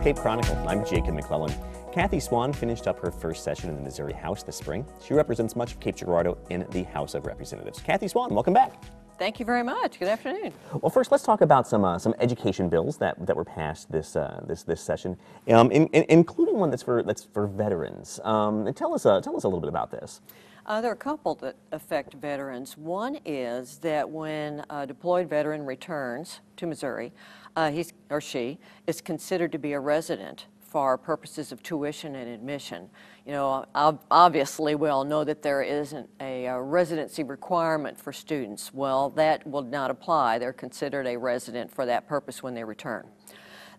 Cape Chronicle. I'm Jacob McClellan. Kathy Swan finished up her first session in the Missouri House this spring. She represents much of Cape Girardeau in the House of Representatives. Kathy Swan, welcome back. Thank you very much. Good afternoon. Well, first, let's talk about some uh, some education bills that, that were passed this uh, this this session, um, in, in, including one that's for that's for veterans. Um, tell us uh, tell us a little bit about this. Uh, there are a couple that affect veterans. One is that when a deployed veteran returns to Missouri, uh, he or she is considered to be a resident for purposes of tuition and admission. You know, obviously we all know that there isn't a, residency requirement for students. Well, that will not apply. They're considered a resident for that purpose when they return.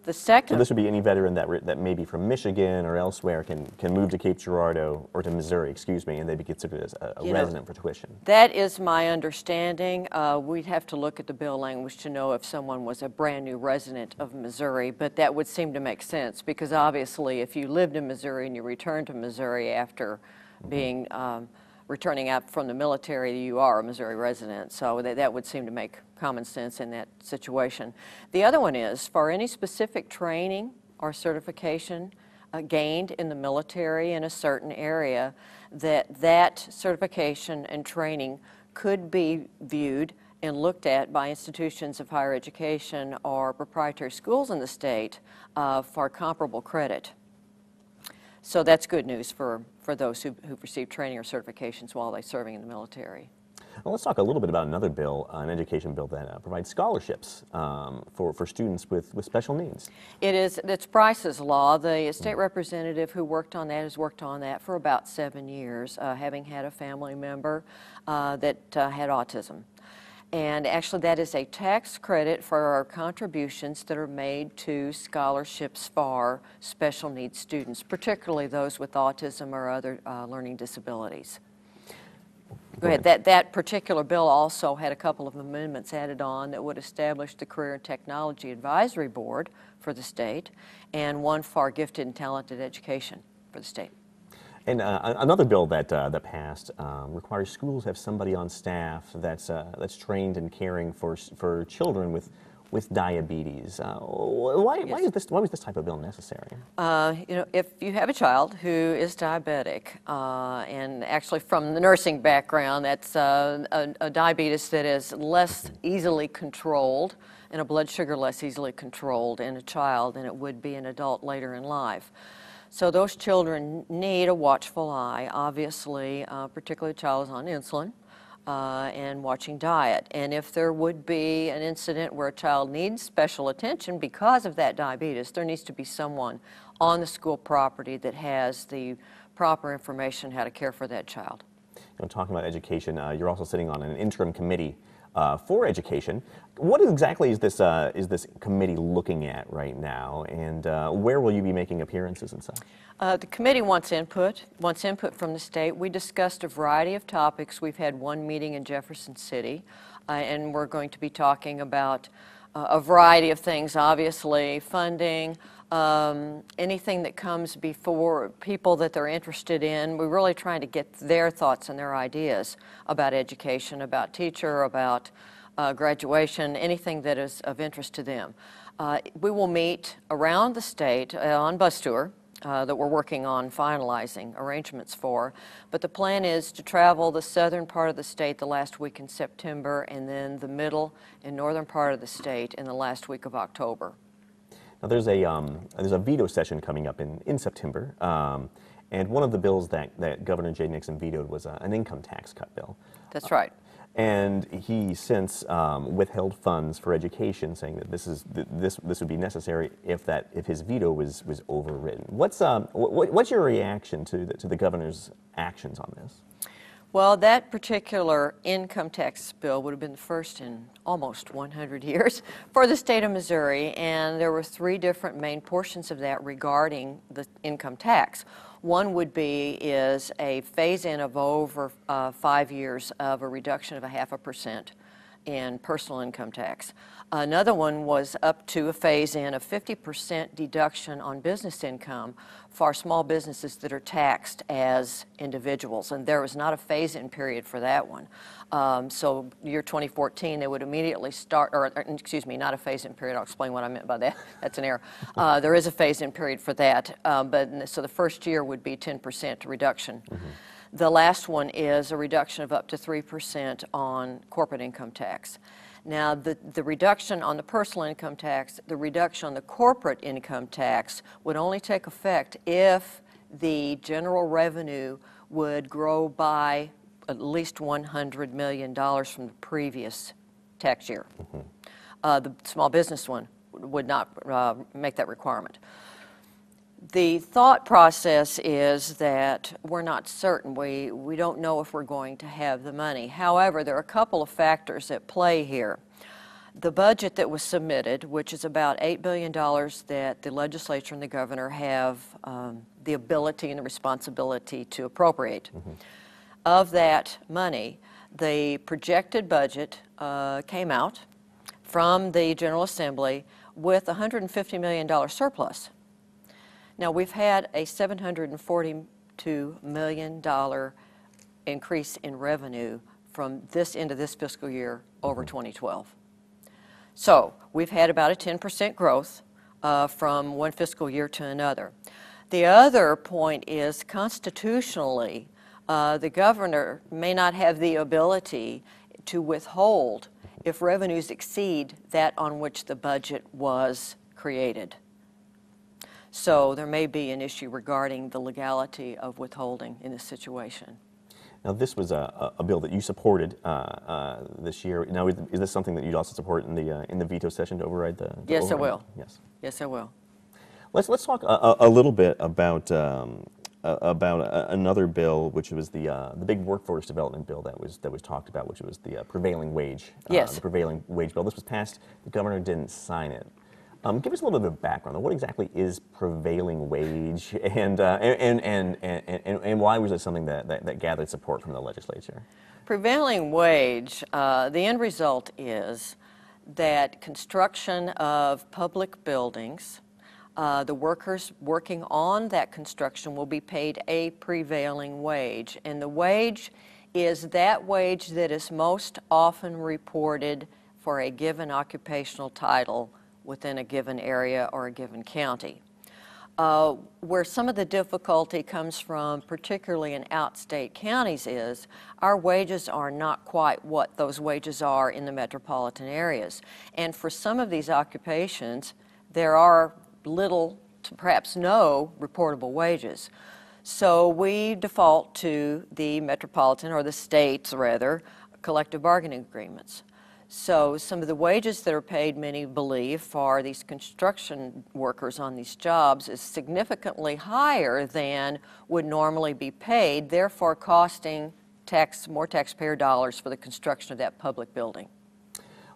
The second. So this would be any veteran that that maybe from Michigan or elsewhere can can move to Cape Girardeau or to Missouri, excuse me, and they'd be considered as a, a resident know, for tuition. That is my understanding. Uh, we'd have to look at the bill language to know if someone was a brand new resident of Missouri, but that would seem to make sense because obviously, if you lived in Missouri and you returned to Missouri after mm -hmm. being um, returning out from the military, you are a Missouri resident. So that, that would seem to make common sense in that situation. The other one is for any specific training or certification uh, gained in the military in a certain area, that that certification and training could be viewed and looked at by institutions of higher education or proprietary schools in the state uh, for comparable credit. So that's good news for, for those who, who've received training or certifications while they're serving in the military. Well, let's talk a little bit about another bill, uh, an education bill that uh, provides scholarships um, for, for students with, with special needs. It is, it's Bryce's Law. The state representative who worked on that has worked on that for about seven years, uh, having had a family member uh, that uh, had autism. And actually that is a tax credit for our contributions that are made to scholarships for special needs students, particularly those with autism or other uh, learning disabilities. Go ahead. That, that particular bill also had a couple of amendments added on that would establish the Career and Technology Advisory Board for the state and one for gifted and talented education for the state. And uh, another bill that uh, that passed um, requires schools have somebody on staff that's uh, that's trained in caring for for children with with diabetes. Uh, why, yes. why, is this, why was this type of bill necessary? Uh, you know, if you have a child who is diabetic, uh, and actually from the nursing background, that's a, a, diabetes that is less easily controlled and a blood sugar less easily controlled in a child than it would be an adult later in life. So those children need a watchful eye, obviously, uh, particularly a child is on insulin uh, and watching diet. And if there would be an incident where a child needs special attention because of that diabetes, there needs to be someone on the school property that has the proper information how to care for that child. Know, talking about education, uh, you're also sitting on an interim committee uh, for education. What exactly is this, uh, is this committee looking at right now, and uh, where will you be making appearances and such? Uh, the committee wants input, wants input from the state. We discussed a variety of topics. We've had one meeting in Jefferson City, uh, and we're going to be talking about uh, a variety of things, obviously, funding, um, anything that comes before people that they're interested in. We're really trying to get their thoughts and their ideas about education, about teacher, about uh, graduation, anything that is of interest to them. Uh, we will meet around the state uh, on bus tour. Uh, that we're working on finalizing arrangements for. But the plan is to travel the southern part of the state the last week in September and then the middle and northern part of the state in the last week of October. Now there's a, um, there's a veto session coming up in, in September. Um, and one of the bills that, that Governor Jay Nixon vetoed was uh, an income tax cut bill. That's right. And he since um, withheld funds for education, saying that this is th this this would be necessary if that if his veto was was overridden. What's um, what, what's your reaction to the, to the governor's actions on this? Well, that particular income tax bill would have been the first in almost 100 years for the state of Missouri, and there were three different main portions of that regarding the income tax. One would be is a phase-in of over uh, five years of a reduction of a half a percent in personal income tax. Another one was up to a phase-in of 50% deduction on business income for small businesses that are taxed as individuals, and there was not a phase-in period for that one. Um, so year 2014, they would immediately start, or, or, excuse me, not a phase-in period. I'll explain what I meant by that. That's an error. Uh, there is a phase-in period for that, um, but so the first year would be 10% reduction. Mm-hmm. The last one is a reduction of up to 3% on corporate income tax. Now, the, the reduction on the personal income tax, the reduction on the corporate income tax would only take effect if the general revenue would grow by at least $100 million from the previous tax year. Mm-hmm. Uh, the small business one would not uh, make that requirement the thought process is that we're not certain. We, we don't know if we're going to have the money. However, there are a couple of factors at play here. The budget that was submitted, which is about $8 billion that the legislature and the governor have um, the ability and the responsibility to appropriate. Mm-hmm. Of that money, the projected budget uh, came out from the General Assembly with $150 million surplus. Now, we've had a $742 million increase in revenue from this end of this fiscal year over 2012. So we've had about a 10% growth uh, from one fiscal year to another. The other point is constitutionally, uh, the governor may not have the ability to withhold if revenues exceed that on which the budget was created. So there may be an issue regarding the legality of withholding in this situation. Now, this was a, a bill that you supported uh, uh, this year. Now, is, is, this something that you'd also support in the uh, in the veto session to override the? the yes, override? I will. Yes. Yes, I will. Let's let's talk a, a little bit about. Um, about another bill, which was the uh, the big workforce development bill that was that was talked about, which was the uh, prevailing wage. Uh, yes. The prevailing wage bill. This was passed. The governor didn't sign it. Um, give us a little bit of background what exactly is prevailing wage and, uh, and, and, and, and, and, why was it something that, that, that, gathered support from the legislature? Prevailing wage, uh, the end result is that construction of public buildings, uh, the workers working on that construction will be paid a prevailing wage. And the wage is that wage that is most often reported for a given occupational title within a given area or a given county. Uh, where some of the difficulty comes from, particularly in outstate counties, is our wages are not quite what those wages are in the metropolitan areas. And for some of these occupations, there are little to perhaps no reportable wages. So we default to the metropolitan, or the states rather, collective bargaining agreements. So some of the wages that are paid, many believe, for these construction workers on these jobs is significantly higher than would normally be paid, therefore costing tax, more taxpayer dollars for the construction of that public building.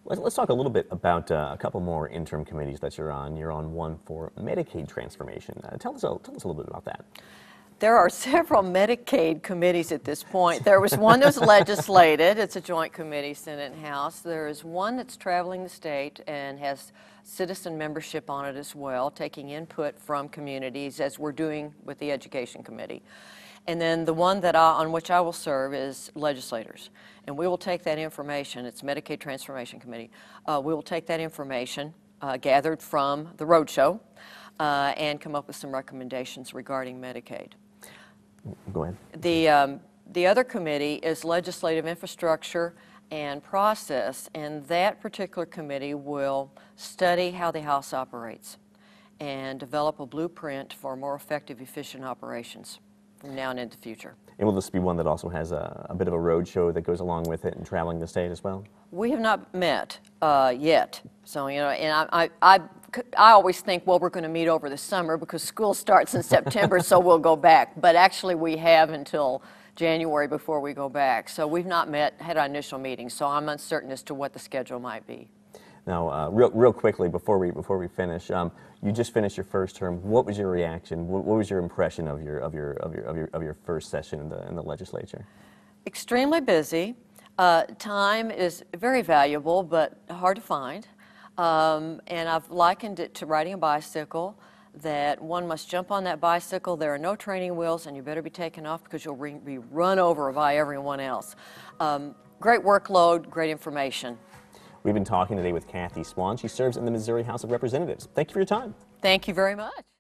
Let's talk a little bit about uh, a couple more interim committees that you're on. You're on one for Medicaid transformation. Uh, tell, us a, tell us a little bit about that. There are several Medicaid committees at this point. There was one that's legislated, it's a joint committee, Senate and House. There is one that's traveling the state and has citizen membership on it as well, taking input from communities as we're doing with the Education Committee. And then the one that I, on which I will serve is legislators. And we will take that information, it's Medicaid Transformation Committee, uh, we will take that information uh, gathered from the roadshow uh, and come up with some recommendations regarding Medicaid. Go ahead. The, um, the other committee is legislative infrastructure and process, and that particular committee will study how the House operates and develop a blueprint for more effective, efficient operations from now and into the future. And will this be one that also has a, a bit of a road show that goes along with it and traveling the state as well? We have not met uh, yet. So, you know, and I, I, I I always think, well, we're going to meet over the summer because school starts in September, so we'll go back. But actually, we have until January before we go back. So we've not met, had our initial meeting, so I'm uncertain as to what the schedule might be. Now, uh, real, real quickly before we before we finish, um, you just finished your first term. What was your reaction? What, what, was your impression of your of your of your of your, of your first session in the in the legislature? Extremely busy. Uh, time is very valuable, but hard to find. Um, and I've likened it to riding a bicycle. That one must jump on that bicycle. There are no training wheels, and you better be taken off because you'll re- be run over by everyone else. Um, great workload, great information. We've been talking today with Kathy Swan. She serves in the Missouri House of Representatives. Thank you for your time. Thank you very much.